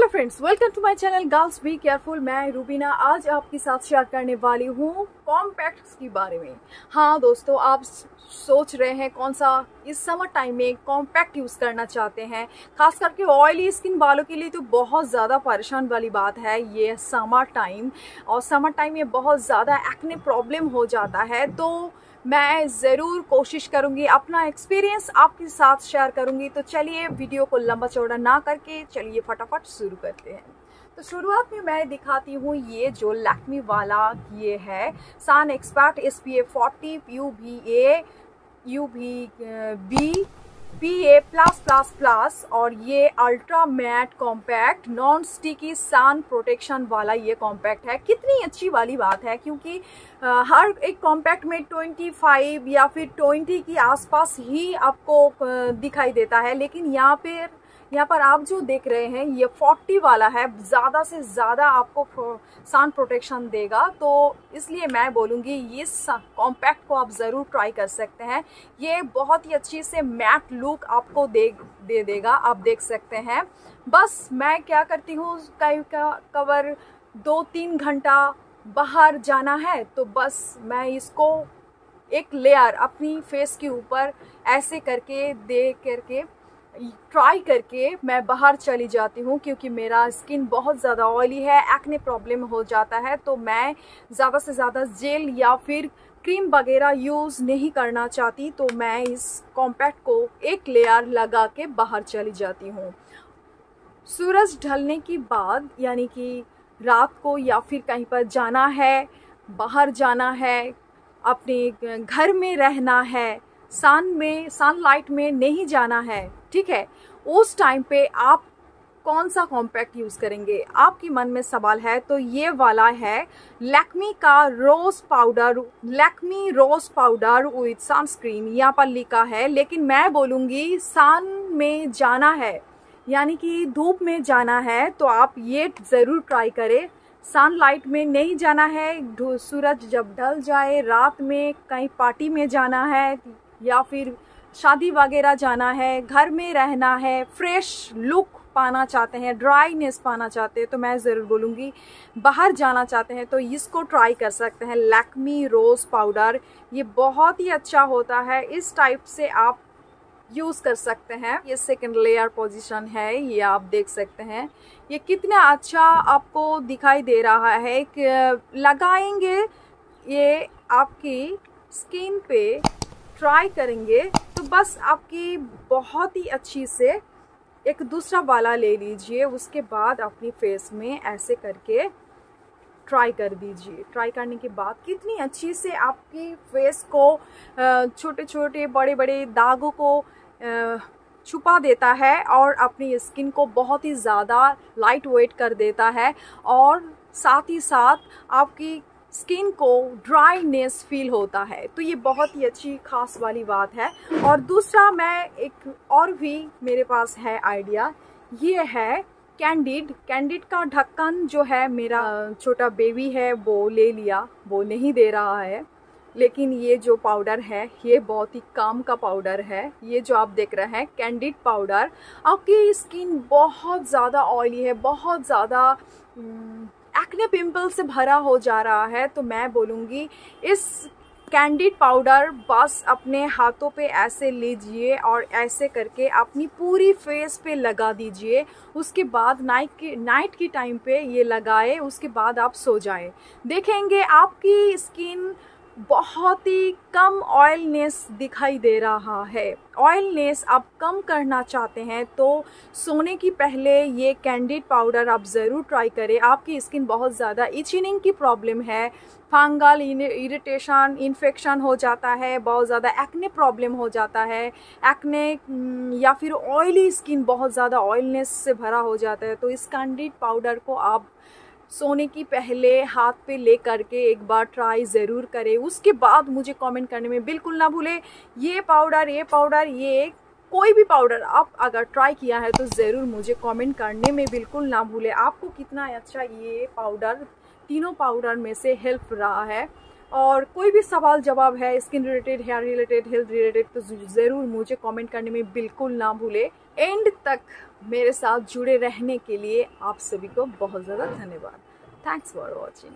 Hello friends welcome to my channel girls be careful मैं रूबीना आज आपके साथ शेयर करने वाली हूँ कॉम्पैक्ट्स के बारे में। हाँ दोस्तों, आप सोच रहे हैं कौन सा इस समर टाइम में कॉम्पैक्ट यूज़ करना चाहते हैं। खास करके ऑयली स्किन वालों के लिए तो बहुत ज़्यादा परेशान वाली बात है ये समर टाइम और समर टाइम में बहुत ज़्यादा एक्ने प्रॉब्लम हो जाता है तो मैं ज़रूर कोशिश करूँगी, अपना एक्सपीरियंस आपके साथ शेयर करूँगी। तो चलिए वीडियो को लंबा चौड़ा ना करके चलिए फटाफट शुरू करते हैं। तो शुरुआत में मैं दिखाती हूँ, ये जो लैक्मी वाला ये है sun expert S P A forty U V A U V B P A plus plus plus और ये ultra matte compact non sticky sun protection वाला ये कॉम्पैक्ट है। कितनी अच्छी वाली बात है क्योंकि हर एक कॉम्पैक्ट में 25 या फिर 20 की आसपास ही आपको दिखाई देता है। लेकिन यहाँ पे यहाँ पर आप जो देख रहे हैं, ये 40 वाला है, ज़्यादा से ज़्यादा आपको सन प्रोटेक्शन देगा। तो इसलिए मैं बोलूँगी इस कॉम्पैक्ट को आप ज़रूर ट्राई कर सकते हैं। ये बहुत ही अच्छी से मैट लुक आपको दे दे देगा, आप देख सकते हैं। बस मैं क्या करती हूँ, कई का, कवर दो तीन घंटा बाहर जाना है तो बस मैं इसको एक लेयर अपनी फेस के ऊपर ऐसे करके, दे करके ट्राई करके मैं बाहर चली जाती हूँ क्योंकि मेरा स्किन बहुत ज़्यादा ऑयली है एक्ने प्रॉब्लम हो जाता है तो मैं ज़्यादा से ज़्यादा जेल या फिर क्रीम वगैरह यूज़ नहीं करना चाहती तो मैं इस कॉम्पैक्ट को एक लेयर लगा के बाहर चली जाती हूँ। सूरज ढलने के बाद, यानी कि रात को या फिर कहीं पर जाना है, बाहर जाना है, अपने घर में रहना है सन में सनलाइट में नहीं जाना है, ठीक है? उस टाइम पे आप कौन सा कॉम्पैक्ट यूज़ करेंगे? आपके मन में सवाल है तो ये वाला है लैक्मी का rose powder Lakme rose powder with sunscreen यहाँ पर लिखा है, लेकिन मैं बोलूँगी सन में जाना है, यानी कि धूप में जाना है तो आप ये ज़रूर ट्राई करें। सनलाइट में नहीं जाना है सूरज जब ढल जाए, रात में कहीं पार्टी में जाना है या फिर शादी वगैरह जाना है, घर में रहना है फ्रेश लुक पाना चाहते हैं ड्राईनेस पाना चाहते हैं तो मैं ज़रूर बोलूँगी, बाहर जाना चाहते हैं तो इसको ट्राई कर सकते हैं। लैक्मी रोज़ पाउडर ये बहुत ही अच्छा होता है। इस टाइप से आप यूज़ कर सकते हैं। ये सेकंड लेयर पोजीशन है, ये आप देख सकते हैं। ये कितना अच्छा आपको दिखाई दे रहा है। कि लगाएँगे, ये आपकी स्किन पे ट्राई करेंगे तो बस आपकी बहुत ही अच्छी से एक दूसरा वाला ले लीजिए, उसके बाद अपनी फेस में ऐसे करके ट्राई कर दीजिए। ट्राई करने के बाद कितनी अच्छी से आपकी फेस को छोटे छोटे बड़े बड़े दागों को छुपा देता है और अपनी स्किन को बहुत ही ज़्यादा लाइट वेट कर देता है और साथ ही साथ आपकी स्किन को ड्राईनेस फील होता है। तो ये बहुत ही अच्छी खास वाली बात है। और दूसरा मैं एक और भी मेरे पास है आइडिया। ये है कैंडिड। कैंडिड का ढक्कन जो है मेरा छोटा बेबी है, वो ले लिया। वो नहीं दे रहा है। लेकिन ये जो पाउडर है, ये बहुत ही काम का पाउडर है। ये जो आप देख रहे हैं, कैंडिड पाउडर। आपकी स्किन बहुत ज़्यादा ऑयली है, बहुत ज़्यादा एक्ने पिंपल से भरा हो जा रहा है तो मैं बोलूँगी, इस कैंडिड पाउडर बस अपने हाथों पे ऐसे लीजिए और ऐसे करके अपनी पूरी फेस पे लगा दीजिए। उसके बाद नाइट के नाइट के टाइम पे ये लगाए, उसके बाद आप सो जाए। देखेंगे आपकी स्किन बहुत ही कम ऑयलनेस दिखाई दे रहा है। ऑयलनेस आप कम करना चाहते हैं तो सोने की पहले ये कैंडिड पाउडर आप ज़रूर ट्राई करें। आपकी स्किन बहुत ज़्यादा इचिनिंग की प्रॉब्लम है। फंगल इरिटेशन इन्फेक्शन हो जाता है, बहुत ज़्यादा एक्ने प्रॉब्लम हो जाता है। एक्ने या फिर ऑयली स्किन बहुत ज़्यादा ऑयलनेस से भरा हो जाता है। तो इस कैंडिड पाउडर को आप सोने की पहले हाथ पे ले करके एक बार ट्राई ज़रूर करें। उसके बाद मुझे कमेंट करने में बिल्कुल ना भूले। ये पाउडर ये पाउडर ये कोई भी पाउडर आप अगर ट्राई किया है तो ज़रूर मुझे कमेंट करने में बिल्कुल ना भूले। आपको कितना अच्छा ये पाउडर तीनों पाउडर में से हेल्प रहा है। और कोई भी सवाल, जवाब है skin related hair related health related तो ज़रूर मुझे कमेंट करने में बिल्कुल ना भूले। एंड तक मेरे साथ जुड़े रहने के लिए आप सभी को बहुत ज़्यादा धन्यवाद। Thanks for watching